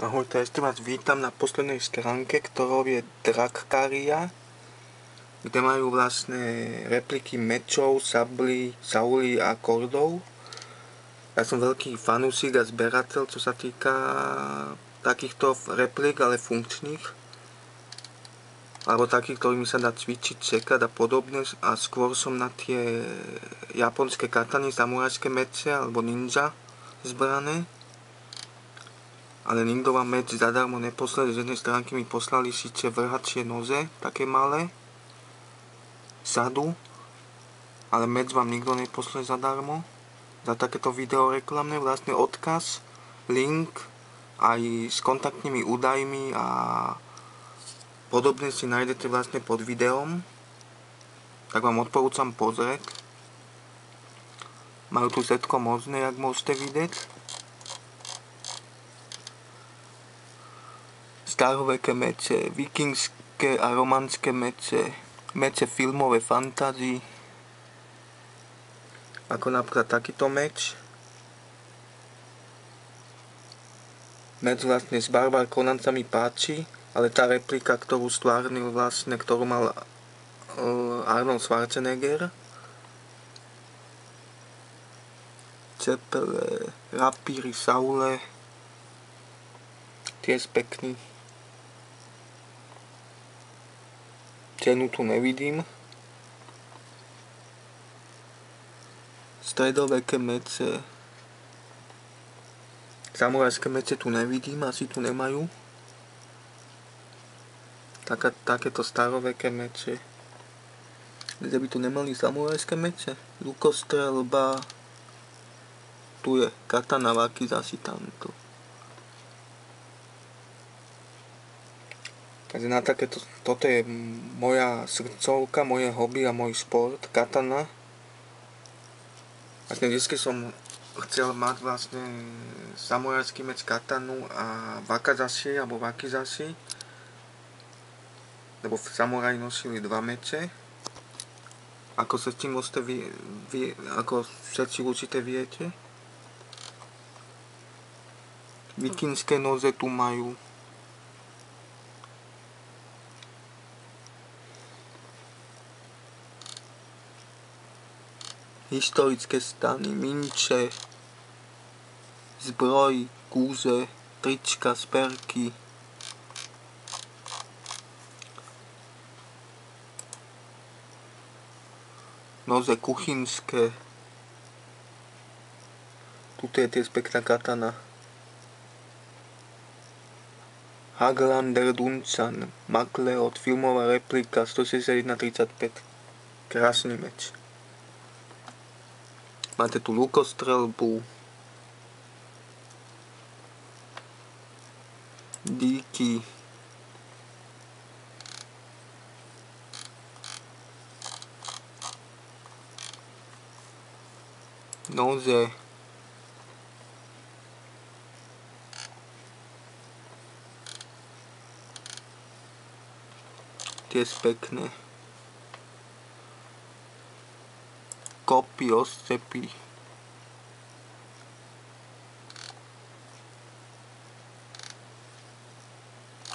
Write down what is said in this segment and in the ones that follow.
Ahoj, teraz vás vítam na poslednej stránke, ktorou je Drakkaria, kde majú vlastne repliky mečov, sablí, saulí a kordov. Ja som veľký fanúsik a zberateľ, čo sa týka takýchto replik, ale funkčných. Alebo takých, ktorými sa dá cvičiť, čekať a podobne. A skôr som na tie japonské katany, samurajské meče alebo ninja zbrané ale nikto vám meč zadarmo neposlal, z jednej stránky mi poslali síce vrhačie noze, také malé, sadu, ale meč vám nikto neposlal zadarmo. Za takéto video reklamné vlastne odkaz, link aj s kontaktnými údajmi a podobne si nájdete vlastne pod videom. Tak vám odporúčam pozrieť. Majú tu všetko možné, jak môžete vidieť. Staroveké meče, vikingské a romanské meče, meče filmové fantasy, ako napríklad takýto meč. Meč vlastne s Barbar Conan sa mi páči, ale tá replika, ktorú stvárnil vlastne, ktorú mal uh, Arnold Schwarzenegger, cepele, rapíry, saule, tiež pekný. Cenu tu nevidím. Stredoveké meče. Samurajské meče tu nevidím, asi tu nemajú. Taká, takéto staroveké meče. Kde by tu nemali samurajské meče? Lukostrelba. Tu je katana zasi tamto. Takže na takéto, toto je moja srdcovka, moje hobby a môj šport, katana. Vlastne vždy som chcel mať vlastne samurajský meč katanu a wakazashi alebo wakizashi. Lebo v samuraji nosili dva meče. Ako sa s tým môžete vy, vy, ako všetci určite viete. Vikingské noze tu majú historické stany, minče, zbroj, kúze, trička, sperky. Noze kuchynské. Tuto je tiež pekná katana. Haglander Duncan, Makleod, filmová replika 161.35. Krásny meč. Máte tu lukostrelbu. Díky. Noze. Tiež pekné. Kopy, oscepy.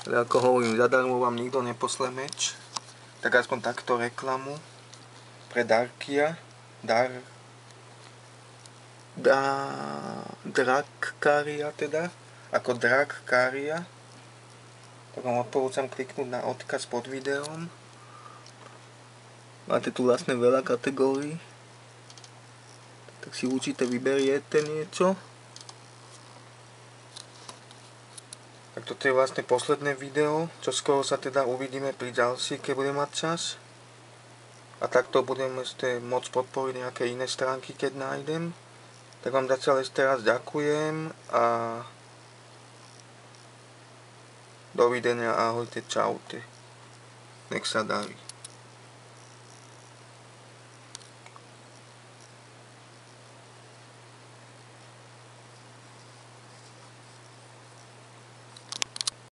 Ale ako hovorím, zadarmo vám nikto neposle meč. Tak aspoň takto reklamu pre Darkia. Dar... Da... Drakkaria teda. Ako Drakkaria. Tak vám odporúčam kliknúť na odkaz pod videom. Máte tu vlastne veľa kategórií tak si určite vyberiete niečo. Tak toto je vlastne posledné video, čo skoro sa teda uvidíme pri ďalších, keď budem mať čas. A takto budem ešte môcť podporiť nejaké iné stránky, keď nájdem. Tak vám zatiaľ ešte raz ďakujem a dovidenia, ahojte, čaute. Nech sa darí.